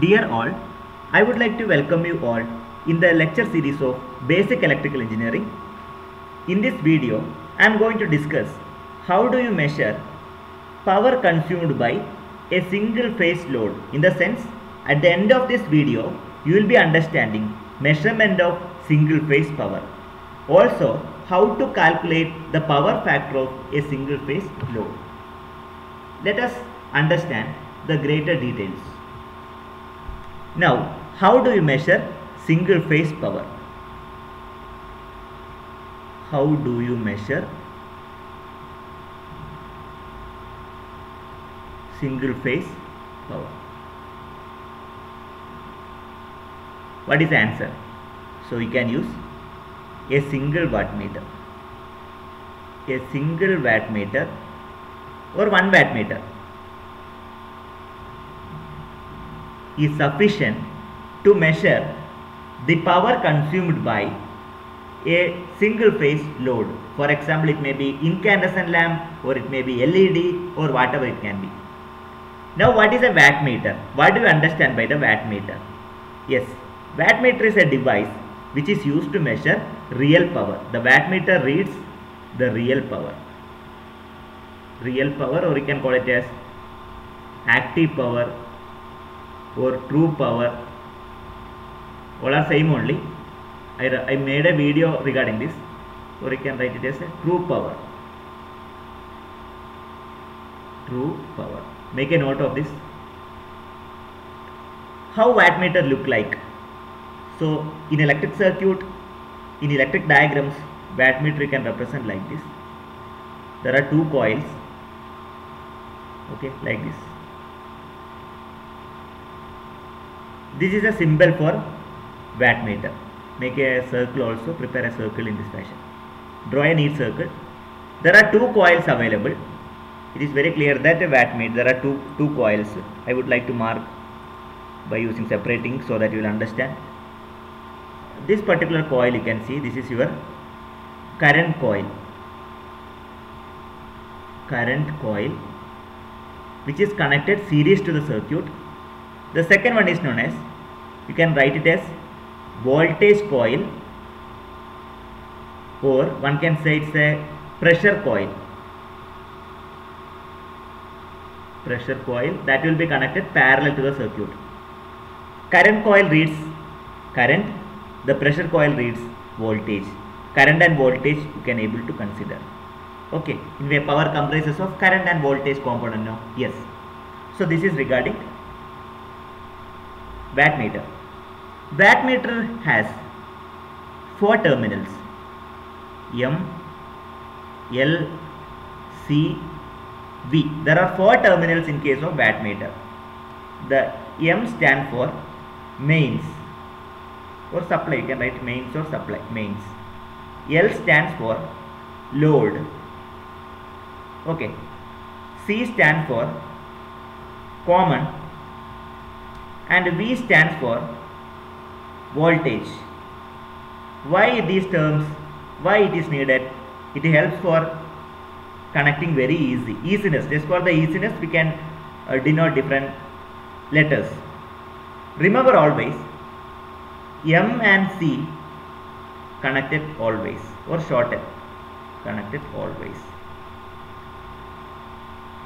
Dear all, I would like to welcome you all in the lecture series of Basic Electrical Engineering. In this video, I am going to discuss how do you measure power consumed by a single phase load. In the sense, at the end of this video, you will be understanding measurement of single phase power. Also, how to calculate the power factor of a single phase load. Let us understand the greater details. Now, how do you measure single phase power? How do you measure single phase power? What is the answer? So, you can use a single wattmeter. A single wattmeter or one wattmeter is sufficient to measure the power consumed by a single phase load. For example, it may be incandescent lamp or it may be LED or whatever it can be. Now, what is a wattmeter? What do you understand by the wattmeter? Yes, wattmeter is a device which is used to measure real power. The wattmeter reads the real power. Real power or you can call it as active power or true power. All are same only. I, I made a video regarding this or you can write it as a true power. True power. Make a note of this. How wattmeter look like? So in electric circuit in electric diagrams wattmeter can represent like this. There are two coils okay like this this is a symbol for wattmeter make a circle also prepare a circle in this fashion. Draw a neat circle. There are two coils available. It is very clear that a wattmeter there are two two coils. I would like to mark by using separating so that you will understand. This particular coil you can see this is your current coil. Current coil which is connected series to the circuit the second one is known as you can write it as voltage coil or one can say it's a pressure coil. Pressure coil that will be connected parallel to the circuit. Current coil reads current the pressure coil reads voltage. Current and voltage you can able to consider. Okay in way power comprises of current and voltage component now. Yes. So this is regarding wattmeter wattmeter has four terminals M, L, C, V. There are four terminals in case of wattmeter. The M stand for mains or supply. You can write mains or supply mains. L stands for load. Okay. C stands for common and V stands for voltage. Why these terms? Why it is needed? It helps for connecting very easy. Easiness. Just for the easiness, we can uh, denote different letters. Remember always, M and C connected always or shorted. Connected always.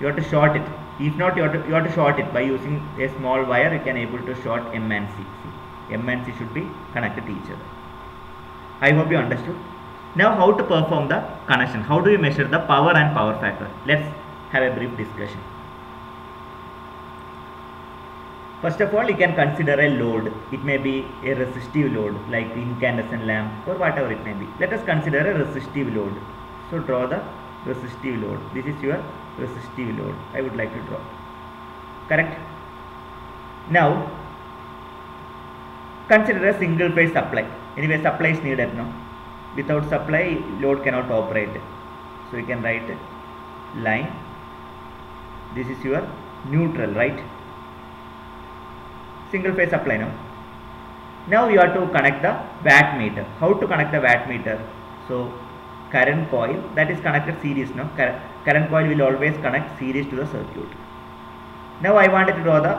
You have to short it. If not, you have to, you have to short it by using a small wire. You can able to short M and C. See, M and C should be connected to each other. I hope you understood. Now how to perform the connection? How do you measure the power and power factor? Let's have a brief discussion. First of all, you can consider a load. It may be a resistive load like incandescent lamp or whatever it may be. Let us consider a resistive load. So draw the resistive load. This is your resistive load. I would like to draw. Correct? Now, consider a single phase supply. Anyway, supply is needed now without supply load cannot operate so you can write line this is your neutral right single phase supply now now you have to connect the wattmeter how to connect the wattmeter so current coil that is connected series now current coil will always connect series to the circuit. Now I wanted to draw the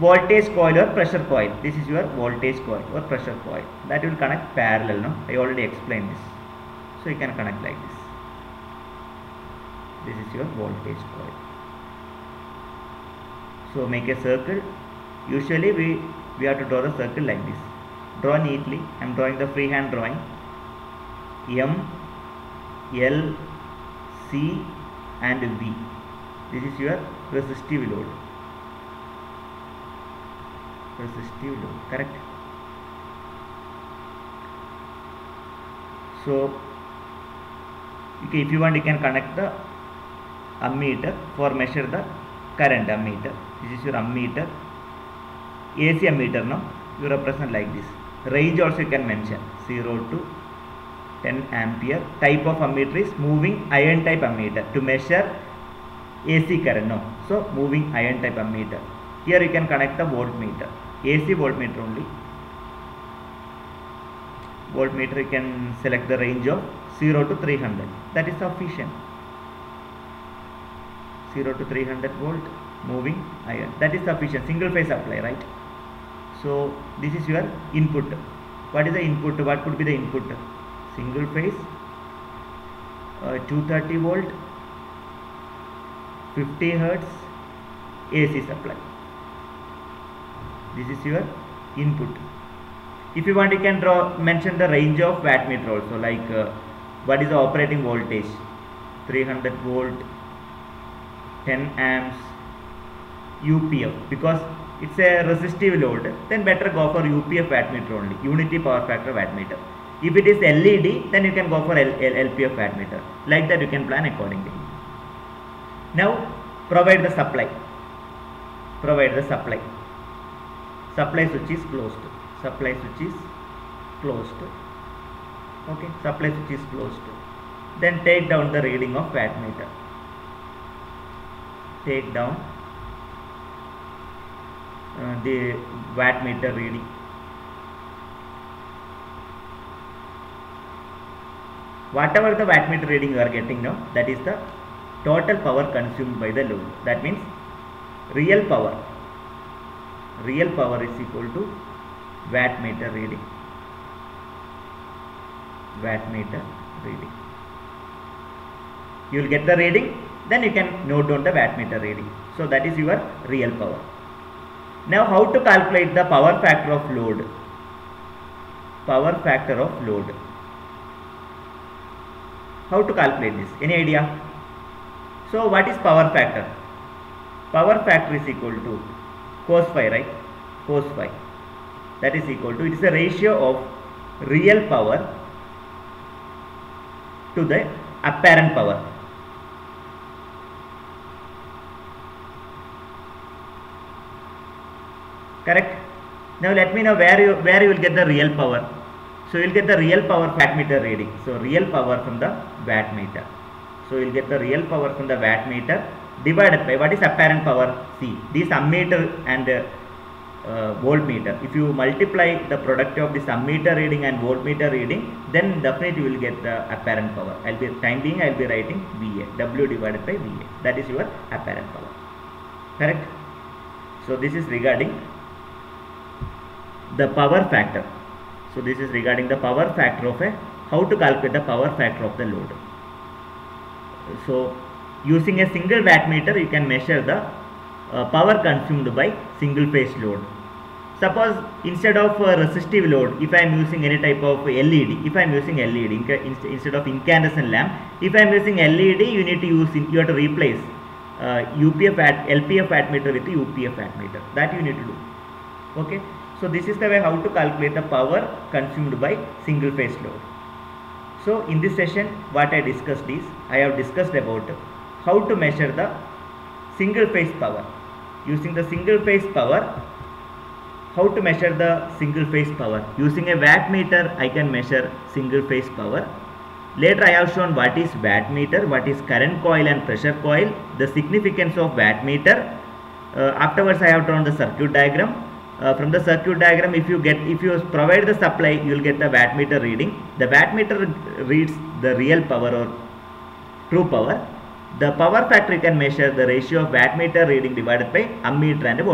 voltage coil or pressure coil. This is your voltage coil or pressure coil. That will connect parallel no? I already explained this. So you can connect like this. This is your voltage coil. So make a circle. Usually we we have to draw the circle like this. Draw neatly. I am drawing the freehand drawing. M l c and v. This is your resistive load. Resistive load correct? So okay, if you want you can connect the ammeter for measure the current ammeter. This is your ammeter. AC ammeter no? You represent like this. Range also you can mention. 0 to 10 ampere type of ammeter is moving iron type ammeter to measure AC current no. So moving iron type ammeter. Here you can connect the voltmeter. AC voltmeter only. Voltmeter you can select the range of 0 to 300 that is sufficient. 0 to 300 volt moving iron. That is sufficient. Single phase supply right? So this is your input. What is the input? What could be the input single phase uh, 230 volt 50 hertz AC supply. This is your input. If you want you can draw mention the range of wattmeter also like uh, what is the operating voltage? 300 volt 10 amps UPF because it's a resistive load then better go for UPF wattmeter only unity power factor wattmeter if it is LED then you can go for L L LPF wattmeter like that you can plan accordingly. Now provide the supply. Provide the supply. Supply switch is closed. Supply switch is closed. Okay supply switch is closed. Then take down the reading of wattmeter take down uh, the wattmeter reading whatever the wattmeter reading you are getting now that is the total power consumed by the load. That means real power real power is equal to wattmeter reading. Wattmeter reading. You will get the reading then you can note down the wattmeter reading. So that is your real power. Now how to calculate the power factor of load? Power factor of load how to calculate this? Any idea? So what is power factor? Power factor is equal to cos phi right? Cos phi. That is equal to it is a ratio of real power to the apparent power. Correct? Now let me know where you where you will get the real power so you will get the real power watt meter reading. So real power from the wattmeter so you will get the real power from the wattmeter divided by what is apparent power C? This ammeter and uh, uh, voltmeter if you multiply the product of this ammeter reading and voltmeter reading then definitely you will get the apparent power. I'll be time being I'll be writing VA W divided by VA that is your apparent power. Correct? So this is regarding the power factor so this is regarding the power factor of a how to calculate the power factor of the load. So using a single wattmeter you can measure the uh, power consumed by single phase load. Suppose instead of uh, resistive load if i am using any type of led if i am using led instead of incandescent lamp if i am using led you need to use in, you have to replace uh, upf at lpf wattmeter with upf wattmeter that you need to do. Okay so this is the way how to calculate the power consumed by single phase load. So in this session what i discussed is i have discussed about how to measure the single phase power. Using the single phase power how to measure the single phase power? Using a wattmeter i can measure single phase power. Later i have shown what is wattmeter what is current coil and pressure coil the significance of wattmeter uh, afterwards i have drawn the circuit diagram uh, from the circuit diagram if you get if you provide the supply you will get the wattmeter reading. The wattmeter reads the real power or true power. The power factor can measure the ratio of wattmeter reading divided by ammeter and volt